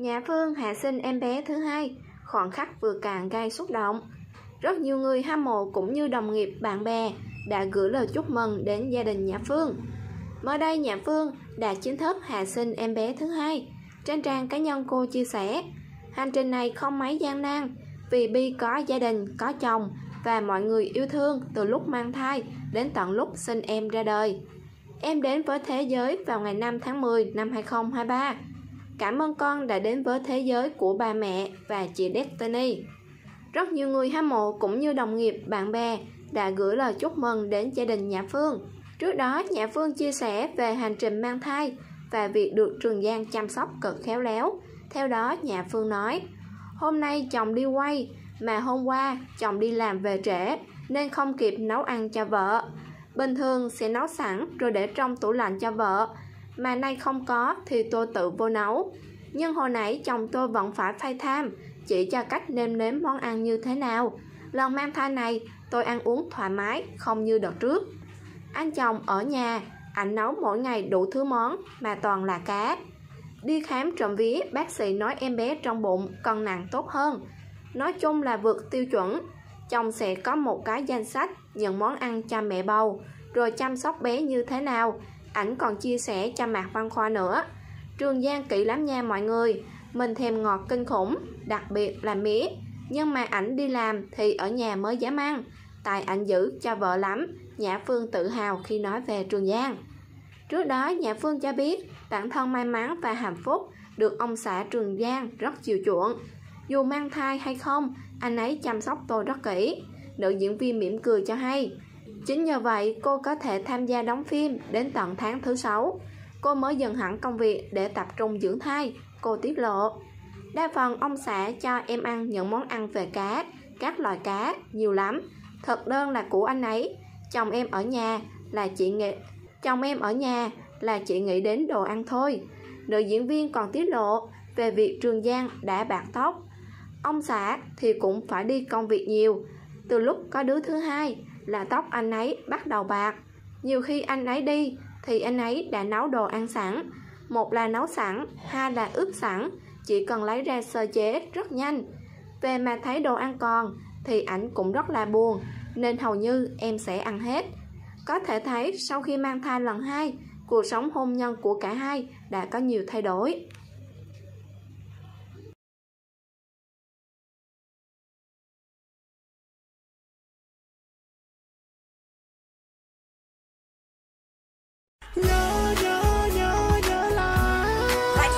Nhà Phương hạ sinh em bé thứ hai, khoảnh khắc vừa càng gây xúc động. Rất nhiều người hâm mộ cũng như đồng nghiệp, bạn bè đã gửi lời chúc mừng đến gia đình Nhã Phương. Mới đây Nhã Phương đã chính thức hạ sinh em bé thứ hai. Trên trang cá nhân cô chia sẻ, hành trình này không mấy gian nan vì Bi có gia đình, có chồng và mọi người yêu thương từ lúc mang thai đến tận lúc sinh em ra đời. Em đến với thế giới vào ngày 5 tháng 10 năm 2023. Cảm ơn con đã đến với thế giới của ba mẹ và chị Destiny. Rất nhiều người hâm mộ cũng như đồng nghiệp, bạn bè đã gửi lời chúc mừng đến gia đình Nhã Phương. Trước đó, Nhã Phương chia sẻ về hành trình mang thai và việc được Trường Giang chăm sóc cực khéo léo. Theo đó, Nhã Phương nói, Hôm nay chồng đi quay, mà hôm qua chồng đi làm về trễ nên không kịp nấu ăn cho vợ. Bình thường sẽ nấu sẵn rồi để trong tủ lạnh cho vợ, mà nay không có thì tôi tự vô nấu. Nhưng hồi nãy chồng tôi vẫn phải phai tham, chỉ cho cách nêm nếm món ăn như thế nào. Lần mang thai này, tôi ăn uống thoải mái, không như đợt trước. Anh chồng ở nhà, anh nấu mỗi ngày đủ thứ món mà toàn là cá. Đi khám trộm vía, bác sĩ nói em bé trong bụng cân nặng tốt hơn. Nói chung là vượt tiêu chuẩn. Chồng sẽ có một cái danh sách những món ăn cho mẹ bầu, rồi chăm sóc bé như thế nào. Ảnh còn chia sẻ cho Mạc Văn Khoa nữa. Trường Giang kỹ lắm nha mọi người. Mình thèm ngọt kinh khủng, đặc biệt là mía. Nhưng mà ảnh đi làm thì ở nhà mới dám ăn. Tại ảnh giữ cho vợ lắm. Nhã Phương tự hào khi nói về Trường Giang. Trước đó, Nhã Phương cho biết bản thân may mắn và hạnh phúc được ông xã Trường Giang rất chiều chuộng. Dù mang thai hay không, anh ấy chăm sóc tôi rất kỹ. Nữ diễn viên mỉm cười cho hay. Chính nhờ vậy, cô có thể tham gia đóng phim đến tận tháng thứ sáu. Cô mới dừng hẳn công việc để tập trung dưỡng thai, cô tiết lộ. Đa phần ông xã cho em ăn những món ăn về cá, các loại cá, nhiều lắm. Thật đơn là của anh ấy. Chồng em ở nhà là chị nghĩ Chồng em ở nhà là chị nghĩ đến đồ ăn thôi. Nữ diễn viên còn tiết lộ về việc Trường Giang đã bạc tóc. Ông xã thì cũng phải đi công việc nhiều. Từ lúc có đứa thứ hai là tóc anh ấy bắt đầu bạc. Nhiều khi anh ấy đi thì anh ấy đã nấu đồ ăn sẵn. Một là nấu sẵn, hai là ướp sẵn, chỉ cần lấy ra sơ chế rất nhanh. Về mà thấy đồ ăn còn thì ảnh cũng rất là buồn, nên hầu như em sẽ ăn hết. Có thể thấy sau khi mang thai lần hai, cuộc sống hôn nhân của cả hai đã có nhiều thay đổi. nhớ nhớ nhớ nhớ lại.